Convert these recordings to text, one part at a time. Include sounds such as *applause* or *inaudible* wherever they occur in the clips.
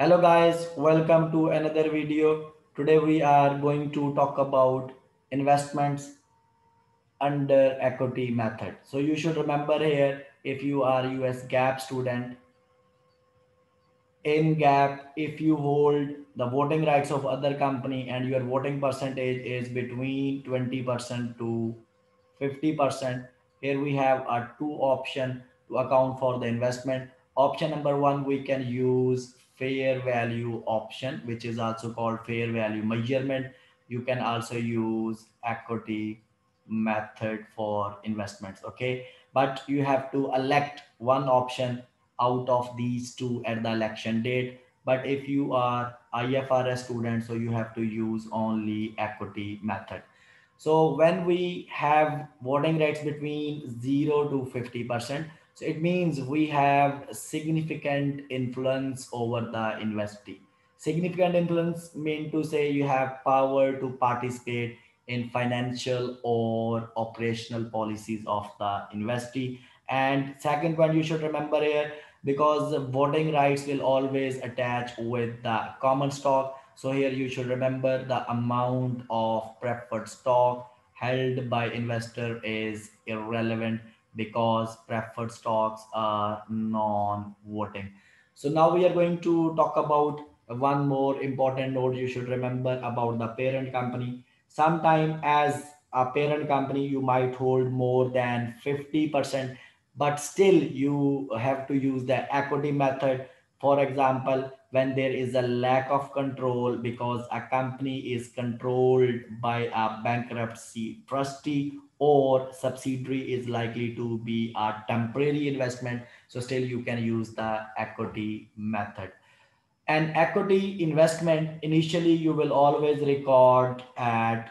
Hello guys, welcome to another video. Today we are going to talk about investments under equity method. So you should remember here if you are US GAAP student, in GAAP if you hold the voting rights of other company and your voting percentage is between 20% to 50%, here we have a two option to account for the investment. Option number one, we can use fair value option, which is also called fair value measurement. You can also use equity method for investments. Okay. But you have to elect one option out of these two at the election date. But if you are IFRS student, so you have to use only equity method. So when we have voting rights between 0 to 50%, so it means we have significant influence over the investee. Significant influence mean to say you have power to participate in financial or operational policies of the investee. And second point you should remember here, because voting rights will always attach with the common stock. So here you should remember the amount of preferred stock held by investor is irrelevant because preferred stocks are non-voting. So now we are going to talk about one more important note you should remember about the parent company. Sometime as a parent company, you might hold more than 50% but still you have to use the equity method for example when there is a lack of control because a company is controlled by a bankruptcy trustee or subsidiary is likely to be a temporary investment. So still you can use the equity method. And equity investment initially you will always record at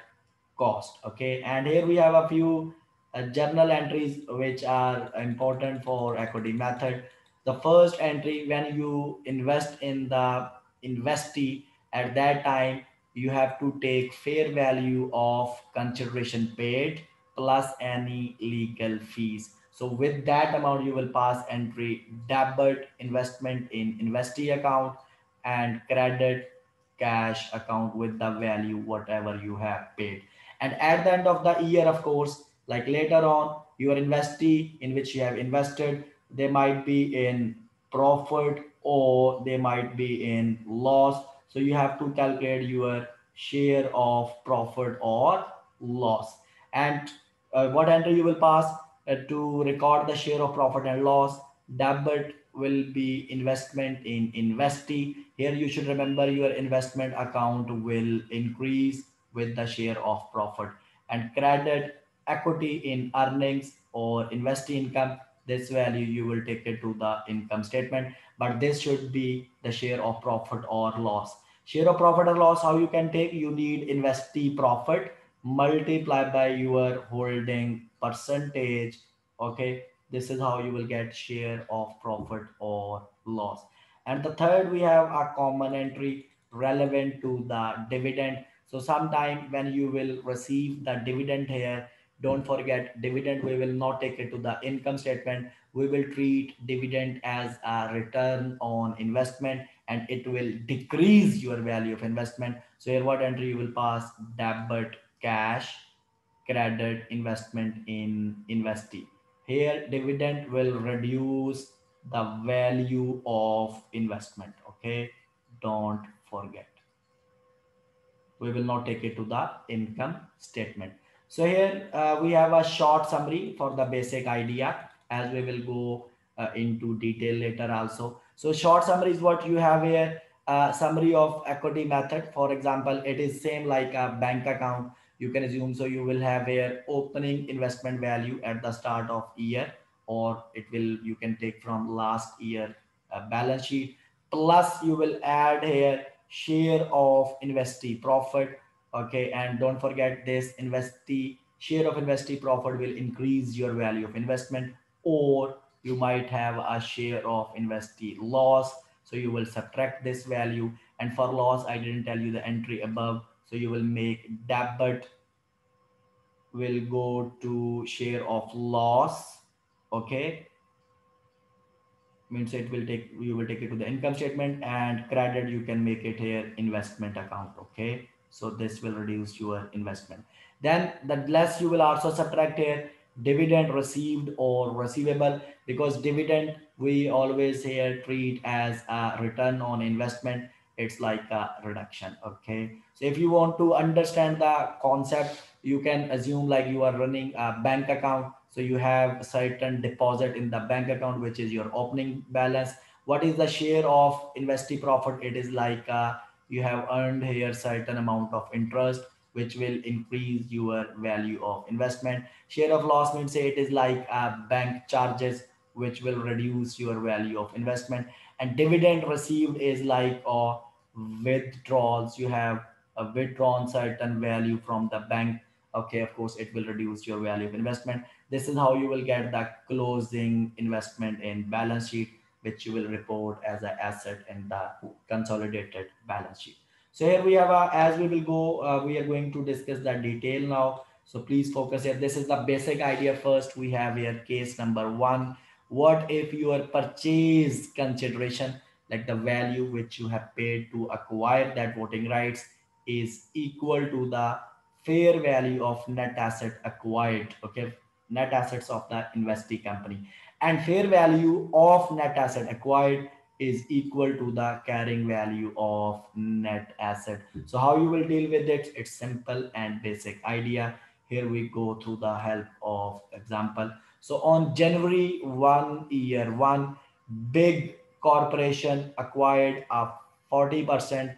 cost okay? And here we have a few uh, journal entries which are important for equity method. The first entry when you invest in the investee at that time you have to take fair value of consideration paid plus any legal fees. So with that amount you will pass entry debit investment in investee account and credit cash account with the value whatever you have paid. And at the end of the year of course like later on your investee in which you have invested they might be in profit or they might be in loss so you have to calculate your share of profit or loss and uh, what entry you will pass uh, to record the share of profit and loss. Debit will be investment in investee. Here you should remember your investment account will increase with the share of profit. And credit equity in earnings or investee income this value you will take it to the income statement. But this should be the share of profit or loss. Share of profit or loss how you can take? You need investee profit multiplied by your holding percentage okay? This is how you will get share of profit or loss. And the third we have a common entry relevant to the dividend. So sometime when you will receive the dividend here don't forget dividend we will not take it to the income statement. We will treat dividend as a return on investment and it will decrease your value of investment. So here what entry you will pass? Debit cash credit investment in investee here dividend will reduce the value of investment okay don't forget we will not take it to the income statement so here uh, we have a short summary for the basic idea as we will go uh, into detail later also. So short summary is what you have here. Uh, summary of equity method. For example, it is same like a bank account. You can assume so you will have here opening investment value at the start of year or it will you can take from last year uh, balance sheet. Plus you will add here share of investee profit okay? And don't forget this investee share of investee profit will increase your value of investment or you might have a share of investee loss. So you will subtract this value. And for loss i didn't tell you the entry above so you will make debit will go to share of loss okay? Means it will take you will take it to the income statement and credit you can make it here investment account okay? So this will reduce your investment. Then the less you will also subtract here dividend received or receivable because dividend we always here treat as a return on investment it's like a reduction okay? So if you want to understand the concept you can assume like you are running a bank account. So you have a certain deposit in the bank account which is your opening balance. What is the share of investee profit? It is like uh, you have earned here certain amount of interest which will increase your value of investment. Share of loss means say it is like uh, bank charges which will reduce your value of investment. And dividend received is like uh, withdrawals. You have a withdrawn certain value from the bank. Okay of course it will reduce your value of investment. This is how you will get the closing investment in balance sheet which you will report as an asset in the consolidated balance sheet. So here we have a, as we will go uh, we are going to discuss the detail now. So please focus here. This is the basic idea first we have here. Case number one what if your purchase consideration like the value which you have paid to acquire that voting rights is equal to the fair value of net asset acquired okay? Net assets of the investee company. And fair value of net asset acquired is equal to the carrying value of net asset. So how you will deal with it? It's simple and basic idea. Here we go through the help of example. So on january 1 year 1 big corporation acquired a 40%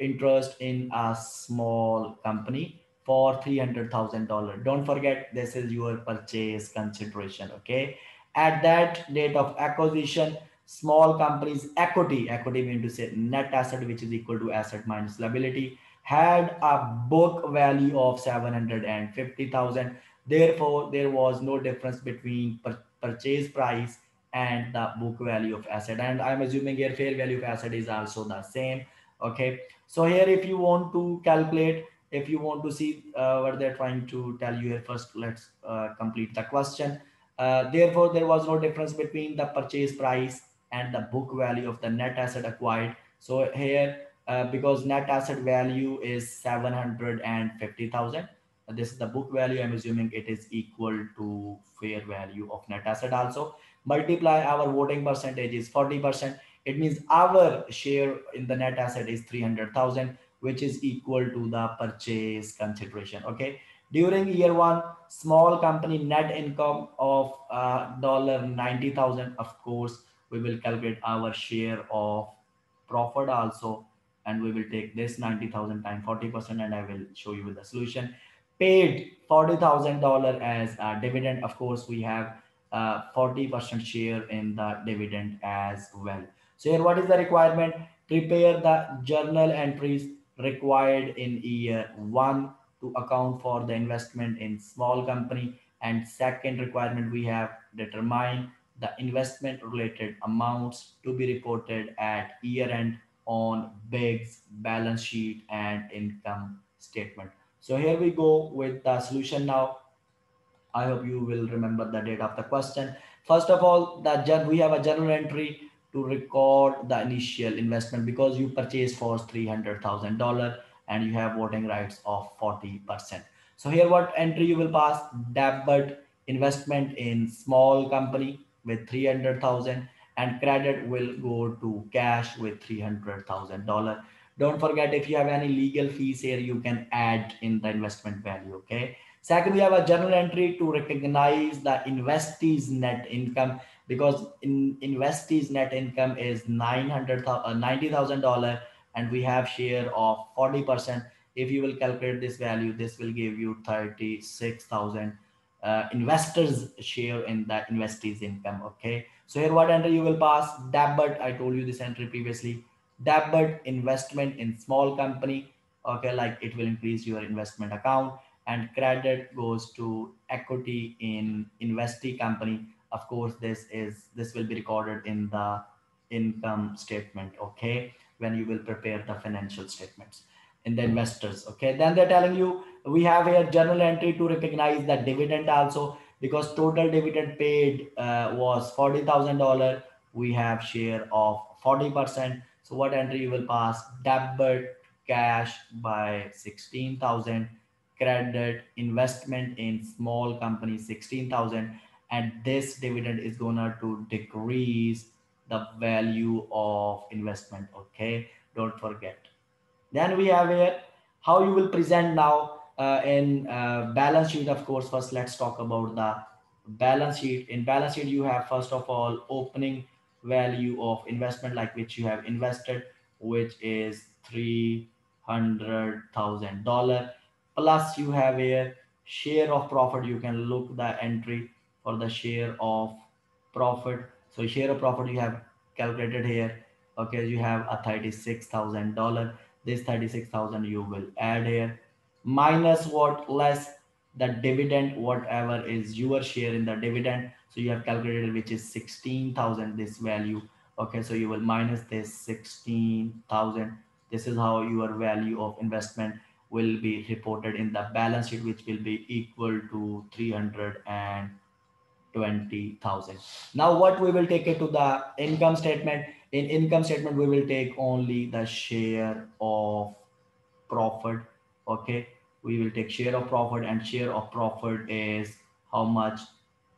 interest in a small company for $300,000. Don't forget, this is your purchase consideration. Okay. At that date of acquisition, small companies equity, equity means to say net asset, which is equal to asset minus liability, had a book value of 750,000. Therefore, there was no difference between purchase price and the book value of asset. And I'm assuming here fair value of asset is also the same. Okay. So here, if you want to calculate if you want to see uh, what they're trying to tell you here first let's uh, complete the question uh, therefore there was no difference between the purchase price and the book value of the net asset acquired so here uh, because net asset value is 750000 this is the book value i'm assuming it is equal to fair value of net asset also multiply our voting percentage is 40 percent. It means our share in the net asset is 300000 which is equal to the purchase consideration okay? During year one small company net income of uh, dollar 90000 of course we will calculate our share of profit also and we will take this 90000 times 40 percent and i will show you the solution. Paid $40000 as a dividend. Of course we have uh, Uh, 40 percent share in the dividend as well so here what is the requirement prepare the journal entries required in year one to account for the investment in small company and second requirement we have determine the investment related amounts to be reported at year end on BIG's balance sheet and income statement. So here we go with the solution now. I hope you will remember the date of the question. First of all, that we have a journal entry to record the initial investment because you purchase for $300,000 and you have voting rights of 40%. So here what entry you will pass debit investment in small company with 300,000 and credit will go to cash with $300,000. Don't forget if you have any legal fees here, you can add in the investment value. Okay. Second, we have a journal entry to recognize the investee's net income because in investees net income is 900 uh, $90,000 and we have share of 40%. If you will calculate this value, this will give you 36,000 uh, investors share in the investees income. Okay. So here what entry you will pass debit. I told you this entry previously debit investment in small company. Okay. Like it will increase your investment account and credit goes to equity in investee company of course this is this will be recorded in the income statement okay when you will prepare the financial statements in the investors okay then they're telling you we have here journal entry to recognize the dividend also because total dividend paid uh, was $40,000 we have share of 40%. So what entry you will pass? Debit cash by 16,000, credit investment in small company 16,000 and this dividend is gonna to decrease the value of investment okay? Don't forget. Then we have here how you will present now uh, in uh, balance sheet of course. First let's talk about the balance sheet. In balance sheet you have first of all opening value of investment like which you have invested which is three hundred thousand dollar plus you have a share of profit. You can look the entry for the share of profit. So share of profit you have calculated here. Okay you have a thirty-six thousand dollar. This 36,000 you will add here. Minus what? Less the dividend whatever is your share in the dividend. So you have calculated which is 16,000 this value. Okay so you will minus this 16,000 this is how your value of investment will be reported in the balance sheet which will be equal to 320,000 now what we will take it to the income statement? In income statement we will take only the share of profit okay? We will take share of profit and share of profit is how much?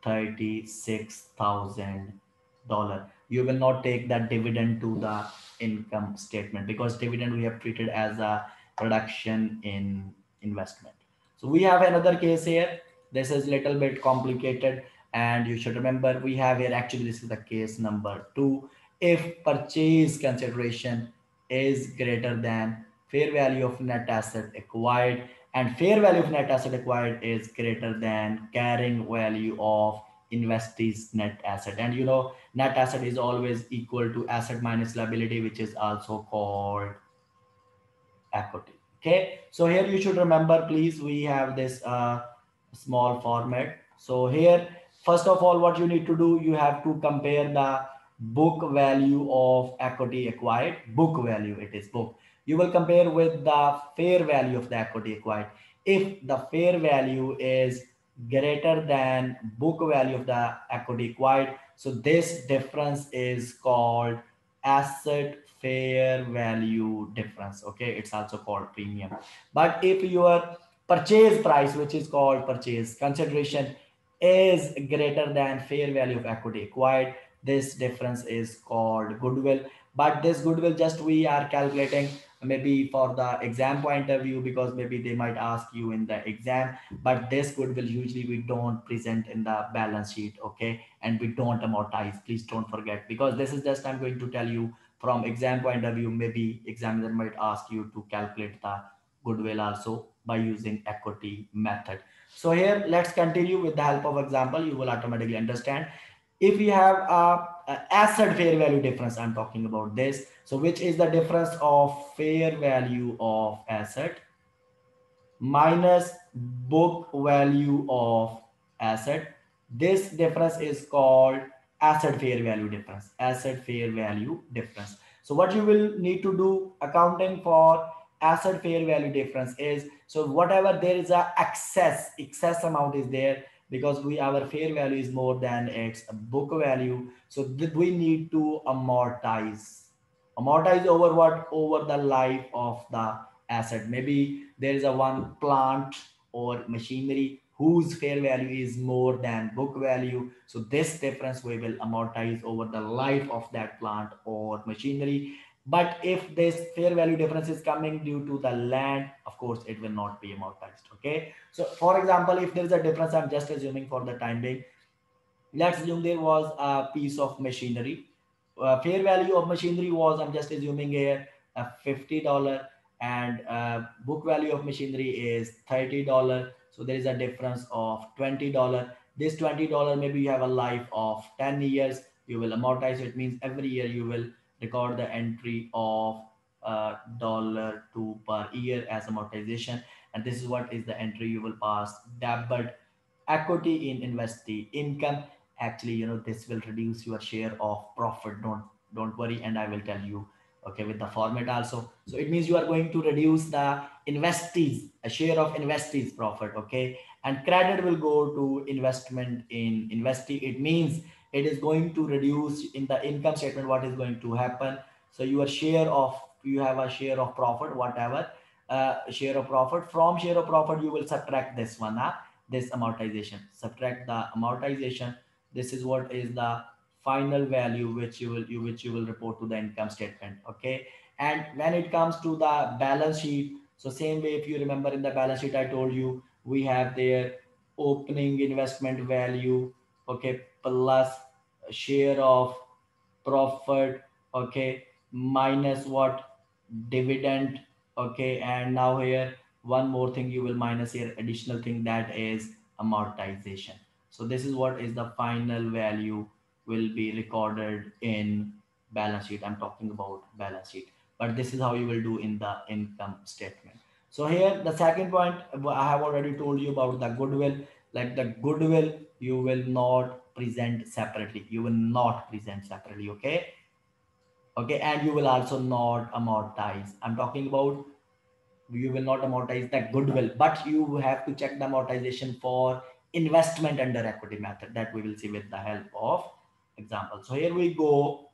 $36,000 you will not take that dividend to the income statement because dividend we have treated as a reduction in investment. So we have another case here. This is a little bit complicated and you should remember we have here actually this is the case number two. If purchase consideration is greater than fair value of net asset acquired and fair value of net asset acquired is greater than carrying value of investee's net asset. And you know net asset is always equal to asset minus liability which is also called equity. Okay? So here you should remember please we have this uh, small format. So here first of all what you need to do you have to compare the book value of equity acquired. Book value it is book. You will compare with the fair value of the equity acquired. If the fair value is greater than book value of the equity acquired so this difference is called asset fair value difference okay? It's also called premium. But if your purchase price which is called purchase consideration is greater than fair value of equity acquired this difference is called goodwill. But this goodwill just we are calculating maybe for the exam point of view because maybe they might ask you in the exam. But this goodwill usually we don't present in the balance sheet okay? And we don't amortize. Please don't forget because this is just i'm going to tell you from exam point of view maybe examiner might ask you to calculate the goodwill also by using equity method. So here let's continue with the help of example. You will automatically understand. If we have a, a, asset fair value difference i'm talking about this. So which is the difference of fair value of asset minus book value of asset? This difference is called asset fair value difference. Asset fair value difference. So what you will need to do accounting for asset fair value difference is so whatever there is a excess excess amount is there because we our fair value is more than its book value. So we need to amortize. Amortize over what? Over the life of the asset. Maybe there is a one plant or machinery whose fair value is more than book value. So this difference we will amortize over the life of that plant or machinery. But if this fair value difference is coming due to the land of course it will not be amortized okay? So for example if there is a difference i'm just assuming for the time being. Let's assume there was a piece of machinery. Uh, fair value of machinery was i'm just assuming here a $50 and uh, book value of machinery is $30 so there is a difference of $20 this $20 maybe you have a life of 10 years you will amortize. It means every year you will record the entry of uh, dollar two per year as amortization. And this is what is the entry you will pass. Debit equity in investee income. Actually you know this will reduce your share of profit. Don't don't worry and i will tell you okay with the format also. So it means you are going to reduce the investees a share of investees profit okay? And credit will go to investment in investee. It means it is going to reduce in the income statement what is going to happen. So your share of you have a share of profit whatever uh, share of profit. From share of profit you will subtract this one huh? this amortization. Subtract the amortization. This is what is the final value which you will you which you will report to the income statement okay? And when it comes to the balance sheet so same way if you remember in the balance sheet i told you we have their opening investment value okay plus share of profit okay minus what? Dividend okay? And now here one more thing you will minus here additional thing that is amortization. So this is what is the final value will be recorded in balance sheet. I'm talking about balance sheet. But this is how you will do in the income statement. So here the second point i have already told you about the goodwill. Like the goodwill you will not present separately. You will not present separately okay? Okay and you will also not amortize. I'm talking about you will not amortize the goodwill but you have to check the amortization for investment under equity method that we will see with the help of example. So here we go.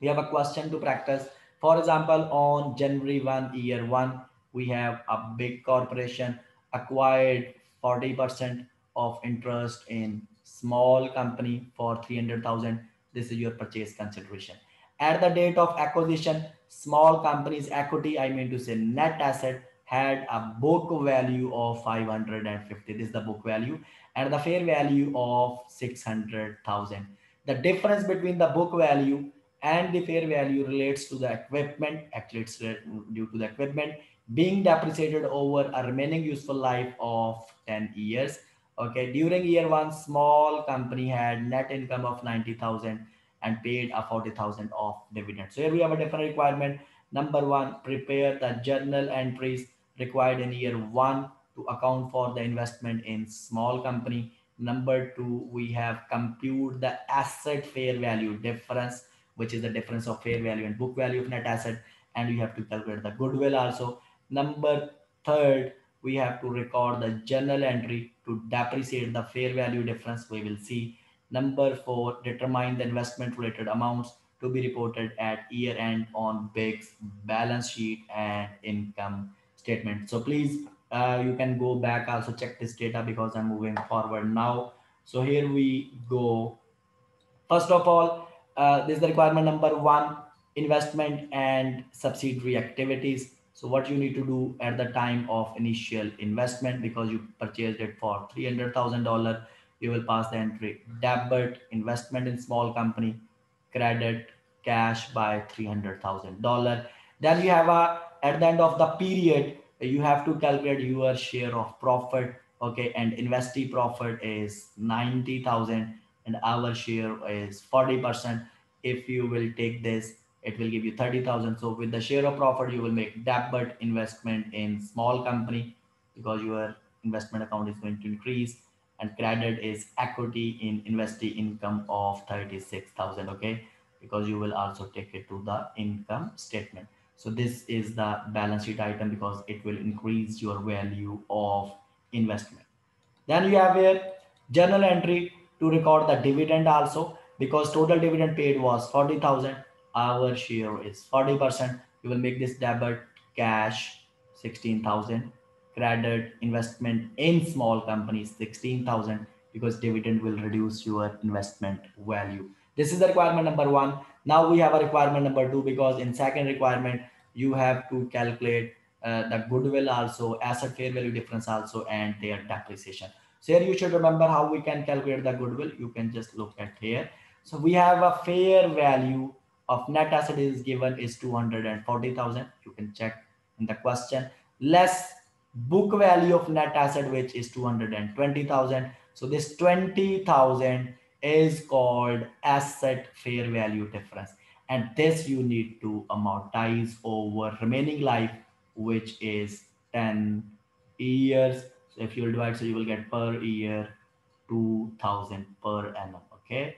We have a question to practice. For example on january 1 year 1 we have a big corporation acquired 40% of interest in small company for 300000 this is your purchase consideration. At the date of acquisition small company's equity i mean to say net asset had a book value of 550 this is the book value and the fair value of 600000 the difference between the book value and the fair value relates to the equipment actually it's due to the equipment being depreciated over a remaining useful life of 10 years okay during year one small company had net income of 90000 and paid a 40,000 of dividend. So here we have a different requirement. Number one, prepare the journal entries required in year one to account for the investment in small company. Number two, we have compute the asset fair value difference, which is the difference of fair value and book value of net asset. And we have to calculate the goodwill also. Number third, we have to record the journal entry to depreciate the fair value difference. We will see Number four, determine the investment related amounts to be reported at year end on BIG's balance sheet and income statement. So please, uh, you can go back also check this data because I'm moving forward now. So here we go. First of all, uh, this is the requirement number one, investment and subsidiary activities. So what you need to do at the time of initial investment because you purchased it for $300,000 you will pass the entry debit investment in small company credit cash by $300,000 then you have a at the end of the period you have to calculate your share of profit okay? And investee profit is 90,000 and our share is 40% if you will take this it will give you 30,000 so with the share of profit you will make debit investment in small company because your investment account is going to increase and credit is equity in investee income of 36,000 okay? Because you will also take it to the income statement so this is the balance sheet item because it will increase your value of investment. Then you have a journal entry to record the dividend also because total dividend paid was 40,000 our share is 40% you will make this debit cash 16,000 credit investment in small companies 16000 because dividend will reduce your investment value this is the requirement number one. Now we have a requirement number two because in second requirement you have to calculate uh, the goodwill also asset fair value difference also and their depreciation. So here you should remember how we can calculate the goodwill. You can just look at here. So we have a fair value of net asset is given is 240000 you can check in the question. Less book value of net asset which is 220000 so this 20000 is called asset fair value difference. And this you need to amortize over remaining life which is 10 years. So if you divide so you will get per year 2000 per annum okay?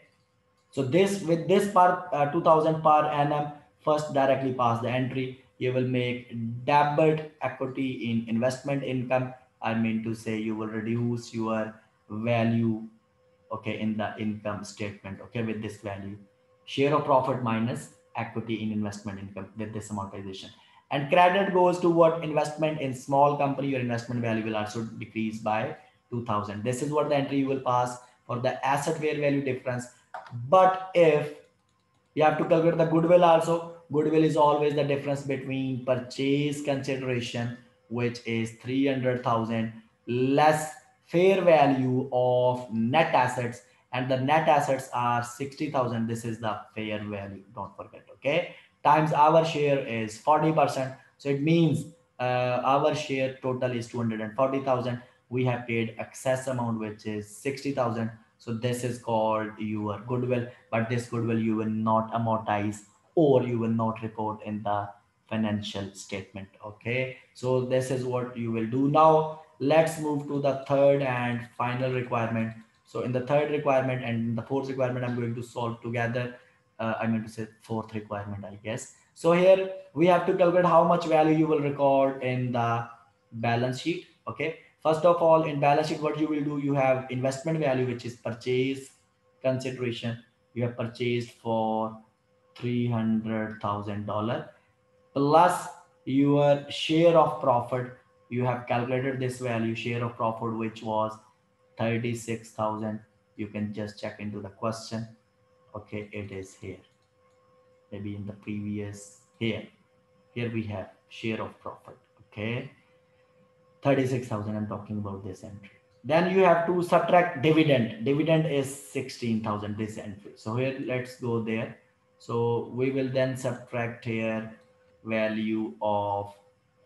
So this with this part uh, 2000 per annum first directly pass the entry. You will make debit equity in investment income. I mean to say you will reduce your value okay in the income statement okay with this value. Share of profit minus equity in investment income with this amortization. And credit goes to what? Investment in small company your investment value will also decrease by 2000 this is what the entry you will pass for the asset fair value difference. But if you have to calculate the goodwill also goodwill is always the difference between purchase consideration which is 300000 less fair value of net assets and the net assets are 60000 this is the fair value don't forget okay times our share is 40%. So it means uh, our share total is 240,000. We have paid excess amount, which is 60,000. So this is called your goodwill, but this goodwill you will not amortize or you will not report in the financial statement. Okay. So this is what you will do. Now let's move to the third and final requirement. So in the third requirement and the fourth requirement, I'm going to solve together uh, I mean to say fourth requirement, I guess. So here we have to calculate how much value you will record in the balance sheet. Okay. First of all, in balance sheet, what you will do, you have investment value, which is purchase consideration. You have purchased for $300,000 plus your share of profit. You have calculated this value share of profit, which was 36,000. You can just check into the question. Okay it is here. Maybe in the previous here. Here we have share of profit. Okay. 36000 i'm talking about this entry. Then you have to subtract dividend. Dividend is 16000 this entry. So here let's go there. So we will then subtract here value of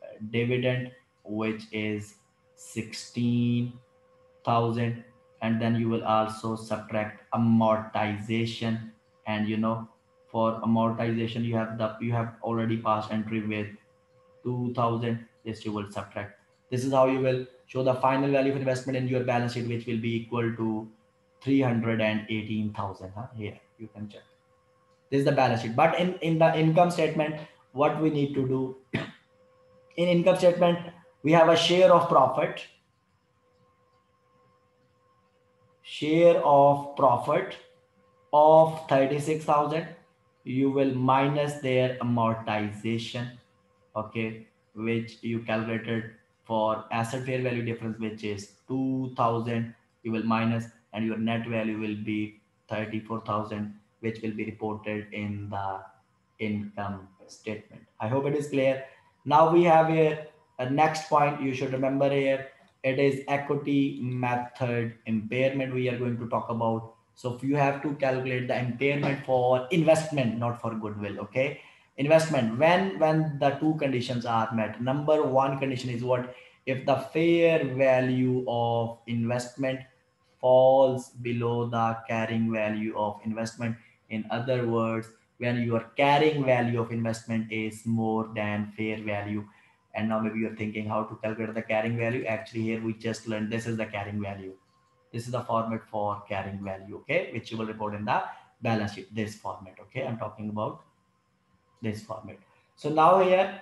uh, dividend which is 16000 and then you will also subtract amortization. And you know for amortization you have the you have already passed entry with 2000 this you will subtract. This is how you will show the final value of investment in your balance sheet which will be equal to 318000 huh? here you can check. This is the balance sheet. But in in the income statement what we need to do? *coughs* In income statement we have a share of profit. Share of profit of 36,000 you will minus their amortization okay which you calculated for asset fair value difference which is 2000 you will minus and your net value will be 34000 which will be reported in the income statement. I hope it is clear. Now we have here a next point you should remember here it is equity method impairment we are going to talk about. So if you have to calculate the impairment for investment not for goodwill okay? Investment when when the two conditions are met. Number one condition is what? If the fair value of investment falls below the carrying value of investment. In other words when your carrying value of investment is more than fair value and now maybe you're thinking how to calculate the carrying value. Actually here we just learned this is the carrying value. This is the format for carrying value okay which you will report in the balance sheet this format okay. I'm talking about this format. So now here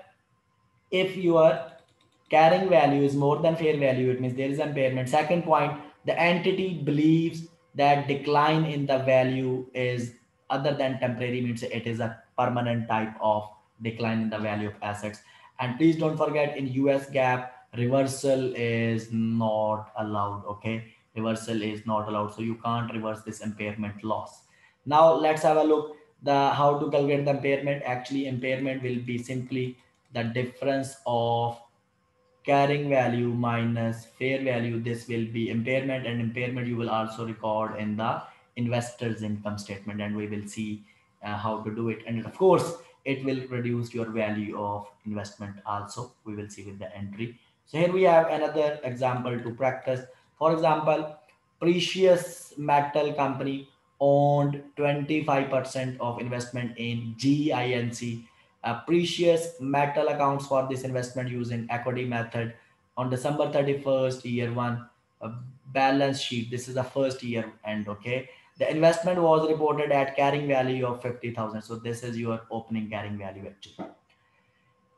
if your carrying value is more than fair value it means there is impairment. Second point the entity believes that decline in the value is other than temporary means it is a permanent type of decline in the value of assets and please don't forget in us GAAP reversal is not allowed okay? Reversal is not allowed so you can't reverse this impairment loss. Now let's have a look the how to calculate the impairment. Actually impairment will be simply the difference of carrying value minus fair value. This will be impairment and impairment you will also record in the investor's income statement and we will see uh, how to do it. And of course it will reduce your value of investment also we will see with the entry so here we have another example to practice for example precious metal company owned 25% of investment in GINC. Uh, precious metal accounts for this investment using equity method on December 31st, year one, a balance sheet. This is the first year end, okay? The investment was reported at carrying value of 50,000. So this is your opening carrying value actually.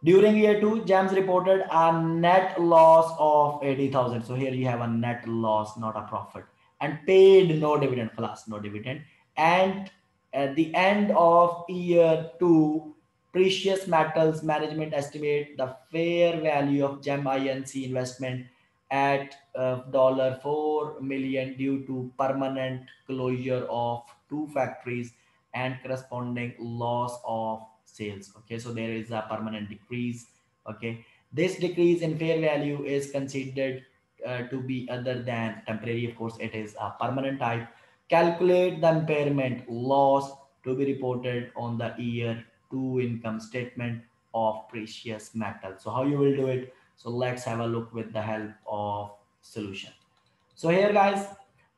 During year two, GEMS reported a net loss of 80,000. So here you have a net loss, not a profit. and paid no dividend plus no dividend and at the end of year two precious metals management estimate the fair value of gem inc investment at uh, dollar 4 million due to permanent closure of two factories and corresponding loss of sales. Okay so there is a permanent decrease. Okay this decrease in fair value is considered uh, to be other than temporary. Of course it is a permanent type. Calculate the impairment loss to be reported on the year two income statement of precious metal. So how you will do it so let's have a look with the help of solution. So here guys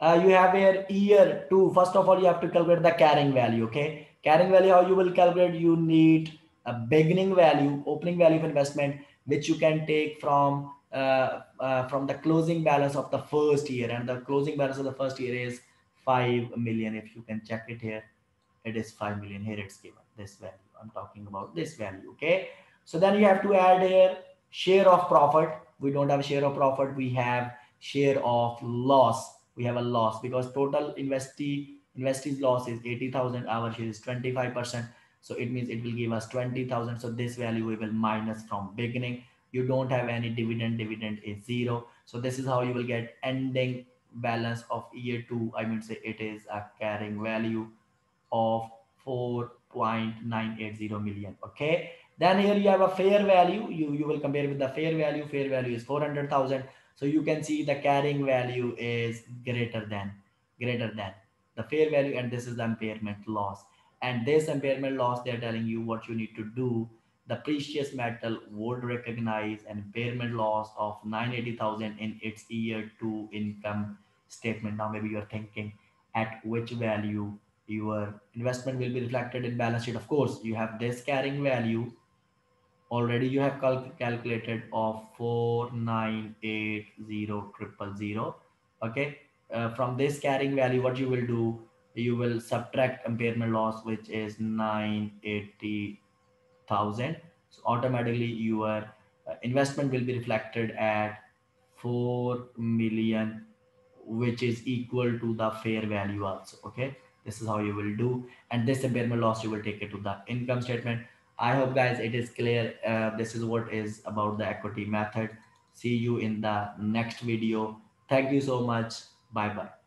uh, you have here year two. First of all you have to calculate the carrying value okay? Carrying value how you will calculate? You need a beginning value opening value of investment which you can take from uh, uh, from the closing balance of the first year. And the closing balance of the first year is 5 million. If you can check it here it is 5 million. Here it's given this value. I'm talking about this value okay? So then you have to add here share of profit. We don't have share of profit. We have share of loss. We have a loss because total investee investee's loss is 80000 our share is 25 percent. So it means it will give us 20000 so this value we will minus from beginning. You don't have any dividend. Dividend is zero. So this is how you will get ending balance of year two. I mean say it is a carrying value of 4.980 million. Okay then here you have a fair value. You you will compare with the fair value. Fair value is 400000 so you can see the carrying value is greater than greater than the fair value. And this is the impairment loss. And this impairment loss they're telling you what you need to do. The precious metal would recognize an impairment loss of 980,000 in its year two income statement. Now, maybe you're thinking at which value your investment will be reflected in balance sheet. Of course, you have this carrying value already you have cal calculated of 4980 okay? Uh, from this carrying value what you will do? You will subtract impairment loss which is 980 thousand. So automatically your uh, investment will be reflected at 4 million which is equal to the fair value also. Okay? This is how you will do. And this impairment loss you will take it to the income statement i hope guys it is clear uh, this is what is about the equity method. See you in the next video. Thank you so much. Bye bye